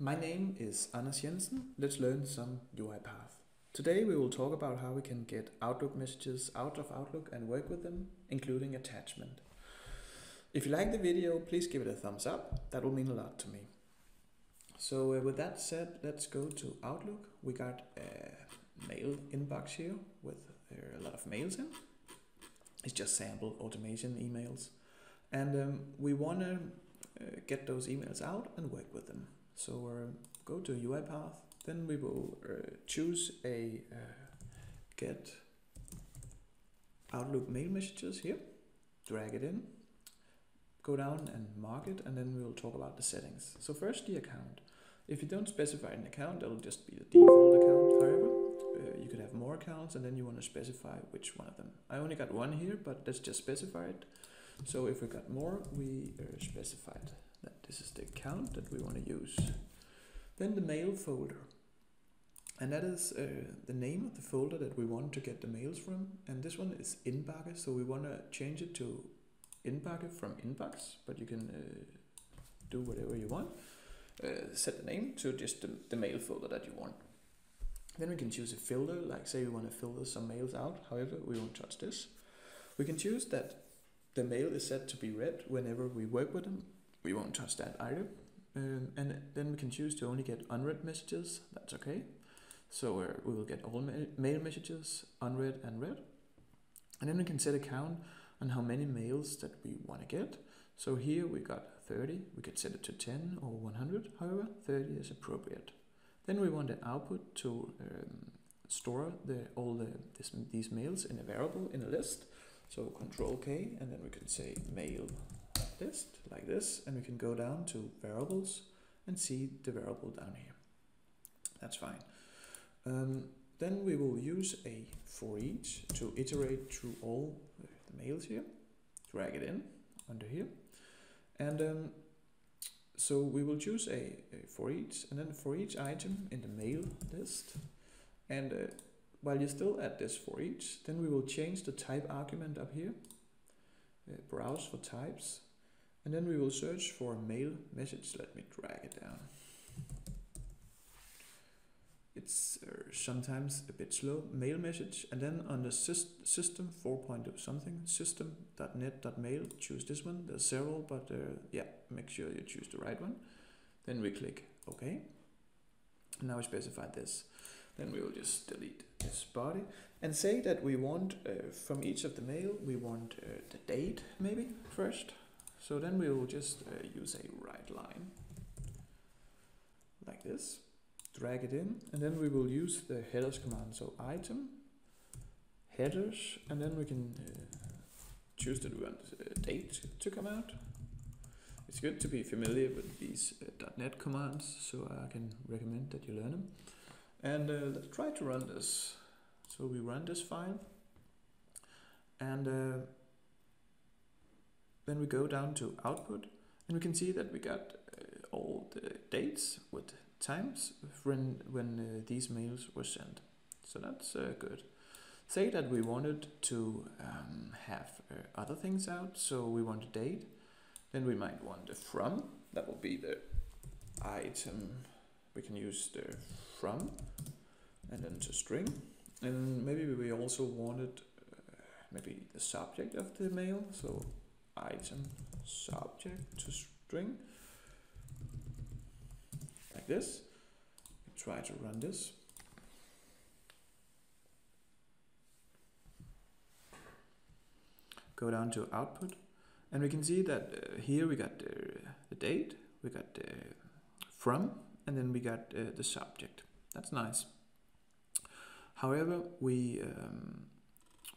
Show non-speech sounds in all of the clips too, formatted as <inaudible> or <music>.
My name is Anders Jensen. Let's learn some UiPath. Today we will talk about how we can get Outlook messages out of Outlook and work with them, including attachment. If you like the video, please give it a thumbs up. That will mean a lot to me. So uh, with that said, let's go to Outlook. We got a mail inbox here with a lot of mails in. It's just sample automation emails. And um, we want to uh, get those emails out and work with them. So uh, go to UiPath, then we will uh, choose a get Outlook mail messages here, drag it in, go down and mark it, and then we will talk about the settings. So first the account. If you don't specify an account, that'll just be the default account. However, uh, you could have more accounts and then you want to specify which one of them. I only got one here, but let's just specify it. So if we got more, we uh, specified that this is the account that we want to use. Then the mail folder. And that is uh, the name of the folder that we want to get the mails from. And this one is Indbakke, so we want to change it to Indbakke from Inbox, but you can uh, do whatever you want. Uh, set the name to just the, the mail folder that you want. Then we can choose a filter, like say we want to filter some mails out, however we won't touch this. We can choose that the mail is set to be read whenever we work with them. We won't touch that either. Um, and then we can choose to only get unread messages, that's okay. So uh, we will get all ma mail messages, unread and read. And then we can set a count on how many mails that we want to get. So here we got 30, we could set it to 10 or 100, however 30 is appropriate. Then we want the output to um, store the, all the, this, these mails in a variable in a list. So control K and then we can say mail list like this and we can go down to variables and see the variable down here. That's fine. Um, then we will use a for each to iterate through all the mails here, drag it in under here. And um, so we will choose a, a, for each and then for each item in the mail list. And uh, while you're still at this for each, then we will change the type argument up here, uh, browse for types, and then we will search for a mail message. Let me drag it down. It's uh, sometimes a bit slow. Mail message, and then on the syst system 4.0 something, system.net.mail, choose this one. There's several, but uh, yeah, make sure you choose the right one. Then we click OK. Now we specify this. Then we will just delete this body and say that we want uh, from each of the mail, we want uh, the date maybe first. So then we will just uh, use a write line like this, drag it in, and then we will use the headers command. So item, headers, and then we can uh, choose that we want uh, date to come out. It's good to be familiar with these uh, .NET commands, so I can recommend that you learn them. And uh, let's try to run this. So we run this file, and uh, then we go down to output and we can see that we got uh, all the dates with times when, when uh, these mails were sent. So that's uh, good. Say that we wanted to um, have uh, other things out, so we want a date. Then we might want a from, that will be the item. We can use the from and then to string. And maybe we also wanted uh, maybe the subject of the mail, so item subject to string like this. Try to run this. Go down to output and we can see that uh, here we got uh, the date, we got uh, from, and then we got uh, the subject. That's nice. However, we um,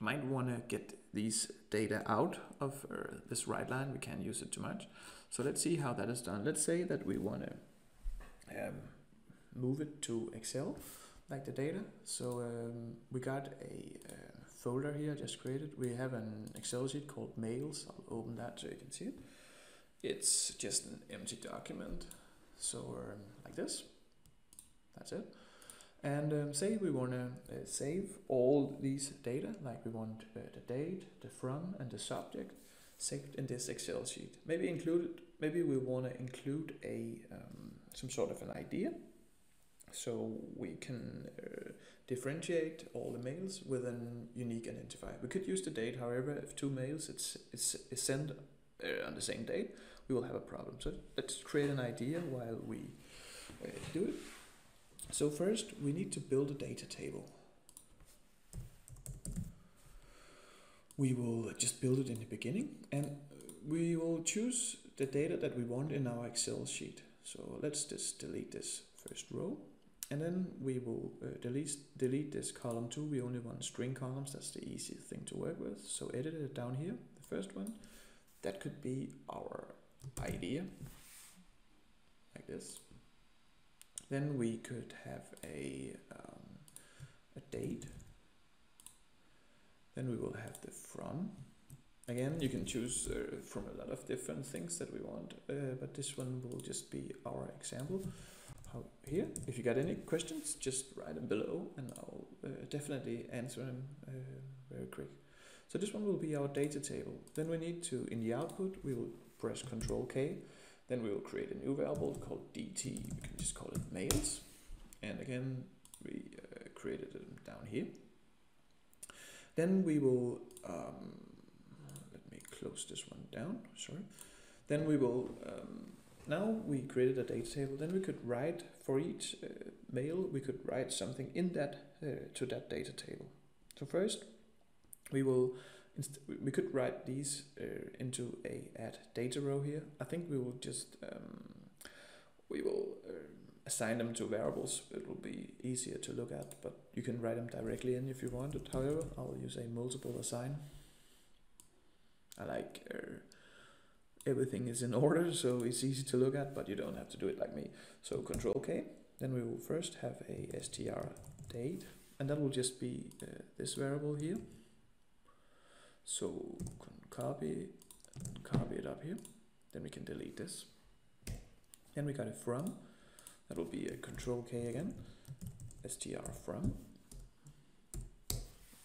might want to get these data out of uh, this write line. We can't use it too much. So let's see how that is done. Let's say that we want to um, move it to Excel, like the data. So um, we got a uh, folder here just created. We have an Excel sheet called mails. I'll open that so you can see it. It's just an empty document. So um, like this. That's it. And um, say we want to uh, save all these data, like we want uh, the date, the from, and the subject saved in this Excel sheet. Maybe include, maybe we want to include a um, some sort of an idea. So we can uh, differentiate all the mails with an unique identifier. We could use the date, however, if two mails it's, it's, it's sent uh, on the same date, we will have a problem. So let's create an idea while we uh, do it. So first we need to build a data table. We will just build it in the beginning and we will choose the data that we want in our Excel sheet. So let's just delete this first row and then we will uh, delete, delete this column 2. We only want string columns. That's the easiest thing to work with. So edit it down here, the first one. That could be our ID, like this. Then we could have a, um, a date. Then we will have the from. Again, you can choose uh, from a lot of different things that we want, uh, but this one will just be our example how here. If you got any questions, just write them below and I'll uh, definitely answer them uh, very quick. So this one will be our data table. Then we need to, in the output, we will press Control K. Then we will create a new variable called DT. We can just call it mails. And again, we uh, created it down here. Then we will, um, let me close this one down, sorry. Then we will um, now we created a data table, then we could write for each uh, mail, we could write something in that uh, to that data table. So first, we will we could write these uh, into a add data row here. I think we will just um, we will uh, assign them to variables. It will be easier to look at, but you can write them directly in if you want it. However, I'll use a multiple assign. I like uh, everything is in <laughs> order, so it's easy to look at, but you don't have to do it like me. So Control K, then we will first have a str date, and that will just be uh, this variable here. So copy, copy it up here, then we can delete this. Then we got it from, that will be a Control K again, str from,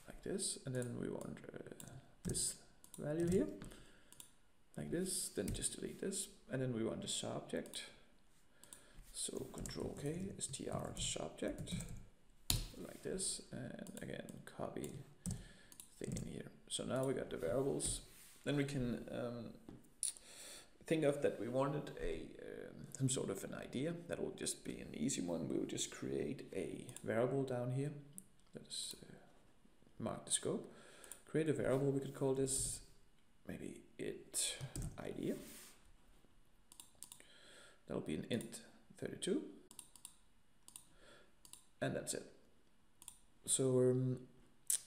like this, and then we want uh, this value here. Like this, then just delete this, and then we want the subject. So control K, str subject, like this, and again copy thing in here. So now we got the variables. Then we can um, think of that we wanted a um, some sort of an idea. That will just be an easy one. We will just create a variable down here. Let's uh, mark the scope. Create a variable. We could call this maybe it idea. That'll be an int 32. And that's it. So, um,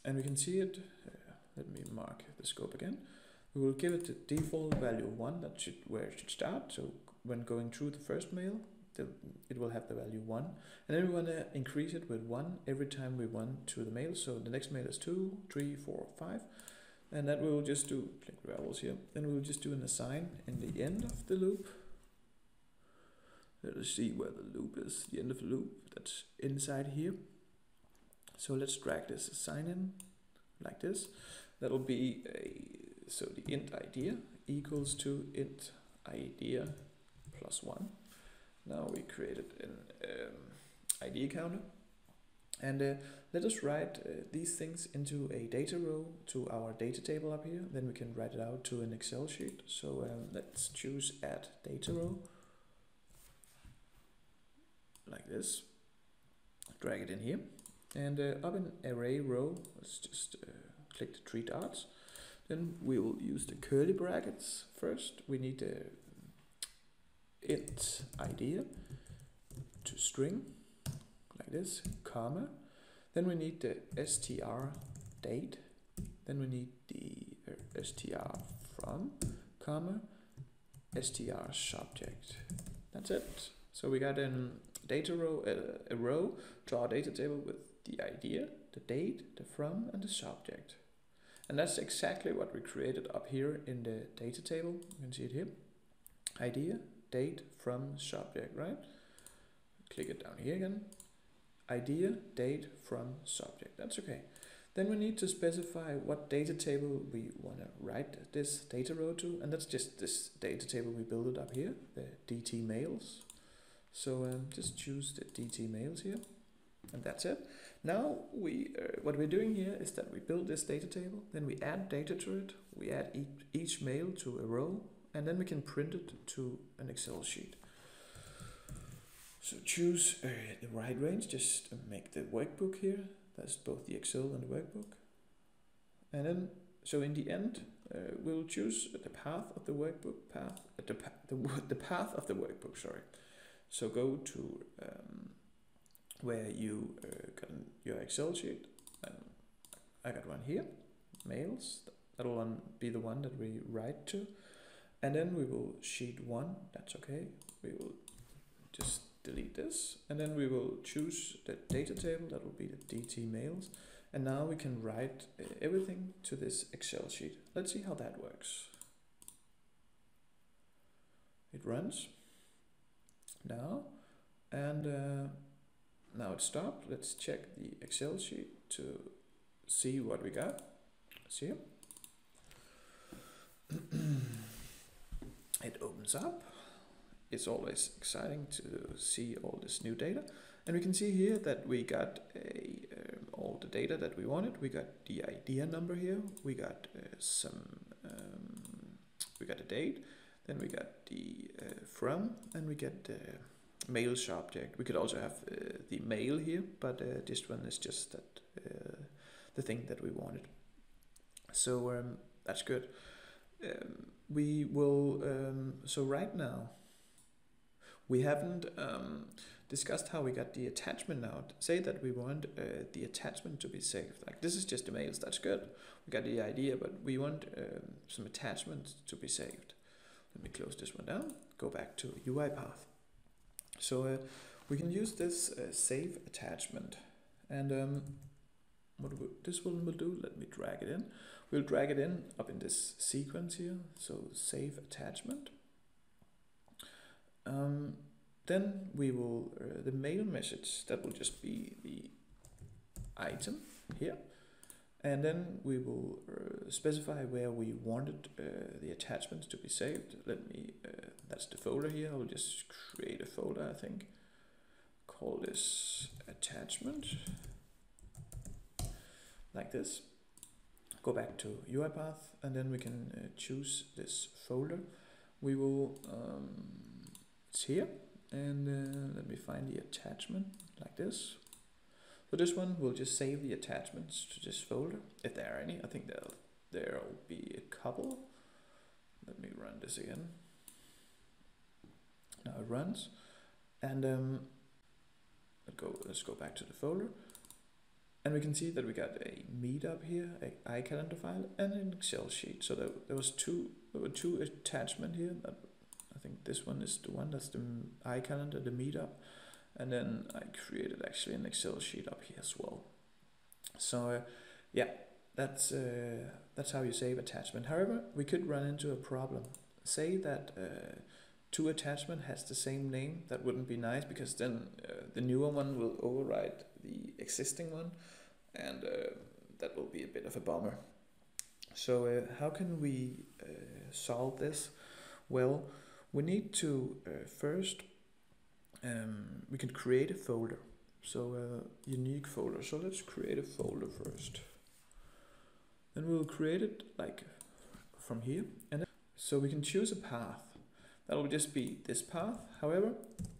and we can see it. Let me mark the scope again. We will give it the default value of 1, that should where it should start. So when going through the first mail, the, it will have the value 1. And then we want to increase it with 1 every time we run to the mail. So the next mail is 2, 3, 4, 5 and that we will just do click variables here then we will just do an assign in the end of the loop let us see where the loop is the end of the loop that's inside here so let's drag this assign in like this that will be a so the int ID equals to int ID plus one now we created an um, ID counter and uh, let us write uh, these things into a data row to our data table up here. Then we can write it out to an Excel sheet. So um, let's choose add data row like this. Drag it in here. And uh, up in array row, let's just uh, click the three dots. Then we will use the curly brackets first. We need the int ID to string like this, comma. Then we need the str date. Then we need the uh, str from, comma, str subject. That's it. So we got a data row, uh, a row to our data table with the ID, the date, the from, and the subject. And that's exactly what we created up here in the data table. You can see it here. ID, date, from, subject, right? Click it down here again ID, date, from, subject. That's okay. Then we need to specify what data table we want to write this data row to, and that's just this data table we built it up here, the DT mails. So um, just choose the DT mails here, and that's it. Now we, uh, what we're doing here is that we build this data table, then we add data to it, we add each, each mail to a row, and then we can print it to an Excel sheet. So choose uh, the write range, just make the workbook here, that's both the Excel and the workbook. And then, so in the end, uh, we'll choose the path of the workbook path, uh, the, pa the, the path of the workbook, sorry. So go to um, where you uh, got your Excel sheet. And I got one here, mails. That'll be the one that we write to. And then we will sheet one, that's okay. We will just delete this. And then we will choose the data table, that will be the DT mails. And now we can write uh, everything to this Excel sheet. Let's see how that works. It runs now and uh, now it's stopped. Let's check the Excel sheet to see what we got. See it opens up. It's always exciting to see all this new data. And we can see here that we got a, uh, all the data that we wanted. We got the ID number here. We got uh, some, um, we got a date. Then we got the uh, from, and we get the mail subject. We could also have uh, the mail here, but uh, this one is just that uh, the thing that we wanted. So um, that's good. Um, we will, um, so right now, we haven't um, discussed how we got the attachment out. Say that we want uh, the attachment to be saved. Like this is just the mails, that's good. We got the idea, but we want um, some attachments to be saved. Let me close this one down, go back to UiPath. So uh, we can use this uh, save attachment and um, what this one will do, let me drag it in. We'll drag it in up in this sequence here, so save attachment. Um, then we will, uh, the mail message, that will just be the item here. And then we will uh, specify where we wanted uh, the attachments to be saved. Let me, uh, that's the folder here. I will just create a folder, I think. Call this attachment, like this. Go back to UiPath, and then we can uh, choose this folder. We will, um, it's here, and uh, let me find the attachment, like this. For this one, we'll just save the attachments to this folder, if there are any. I think there'll, there'll be a couple. Let me run this again. Now it runs. And um, let's, go, let's go back to the folder. And we can see that we got a meetup here, a iCalendar file, and an Excel sheet. So there, there was two, there were two attachment here. I think this one is the one that's the iCalendar, the meetup and then I created actually an Excel sheet up here as well. So uh, yeah, that's uh, that's how you save attachment. However, we could run into a problem. Say that uh, two attachment has the same name. That wouldn't be nice because then uh, the newer one will override the existing one, and uh, that will be a bit of a bummer. So uh, how can we solve this? Well, we need to first um, we can create a folder. So a unique folder. So let's create a folder first. Then we'll create it like from here. And so we can choose a path. That will just be this path. However,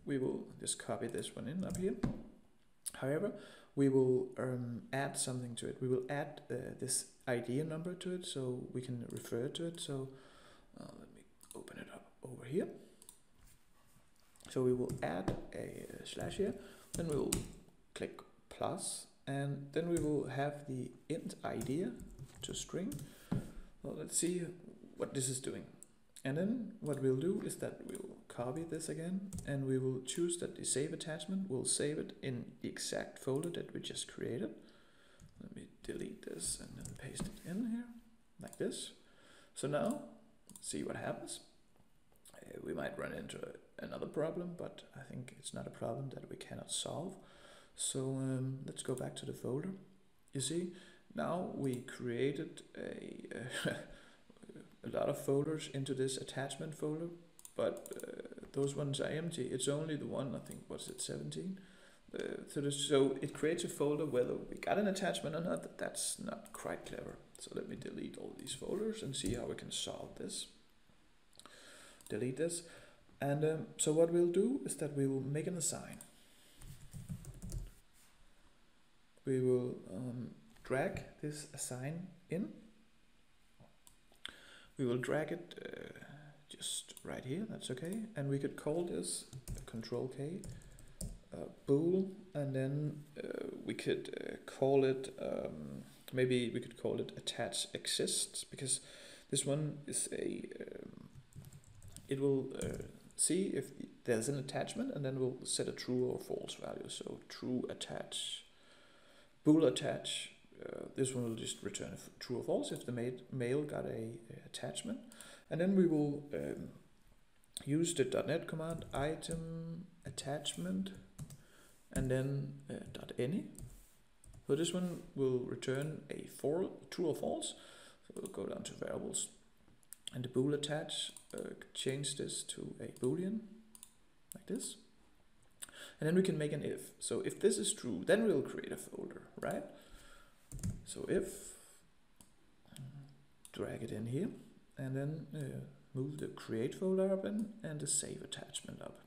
we will just copy this one in up here. However, we will um, add something to it. We will add uh, this ID number to it so we can refer to it. So uh, let me open it up over here. So we will add a slash here, then we will click plus, and then we will have the int ID to string. Well, let's see what this is doing. And then what we'll do is that we'll copy this again and we will choose that the save attachment will save it in the exact folder that we just created. Let me delete this and then paste it in here like this. So now see what happens. Uh, we might run into another problem, but I think it's not a problem that we cannot solve. So um, let's go back to the folder. You see, now we created a, <laughs> a lot of folders into this attachment folder, but uh, those ones are empty. It's only the one, I think, was it, 17? Uh, so, so it creates a folder whether we got an attachment or not. That's not quite clever. So let me delete all these folders and see how we can solve this. Delete this. And um, so what we'll do is that we will make an assign. We will um, drag this assign in. We will drag it uh, just right here, that's okay. And we could call this control K uh, bool and then uh, we could uh, call it um, maybe we could call it attach exists because this one is a um, it will uh, see if there's an attachment and then we'll set a true or false value so true attach bool attach uh, this one will just return true or false if the mail got a, a attachment and then we will um, use the .NET command item attachment and then uh, .any. So this one will return a for, true or false. So we'll go down to variables and the bool attach, uh, change this to a boolean like this. And then we can make an if. So if this is true, then we'll create a folder, right? So if, drag it in here, and then uh, move the create folder up in and the save attachment up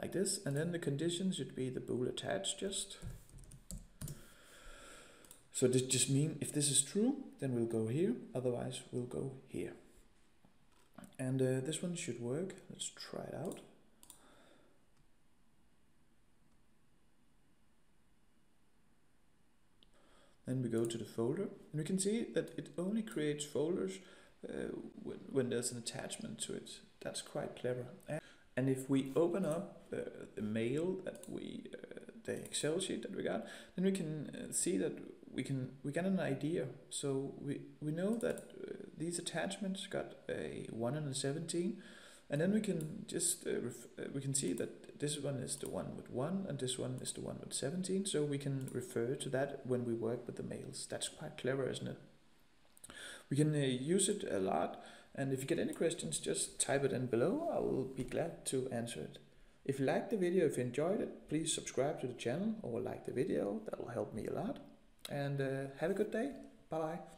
like this and then the condition should be the bool attach just so this just mean if this is true then we'll go here otherwise we'll go here. And uh, this one should work. Let's try it out. Then we go to the folder and we can see that it only creates folders uh, when, when there's an attachment to it. That's quite clever. And if we open up uh, the mail that we, uh, the Excel sheet that we got, then we can uh, see that we can we get an idea. So we we know that uh, these attachments got a one and a seventeen, and then we can just uh, uh, we can see that this one is the one with one and this one is the one with seventeen. So we can refer to that when we work with the mails. That's quite clever, isn't it? We can use it a lot and if you get any questions, just type it in below. I will be glad to answer it. If you liked the video, if you enjoyed it, please subscribe to the channel or like the video. That will help me a lot. And uh, have a good day. Bye bye.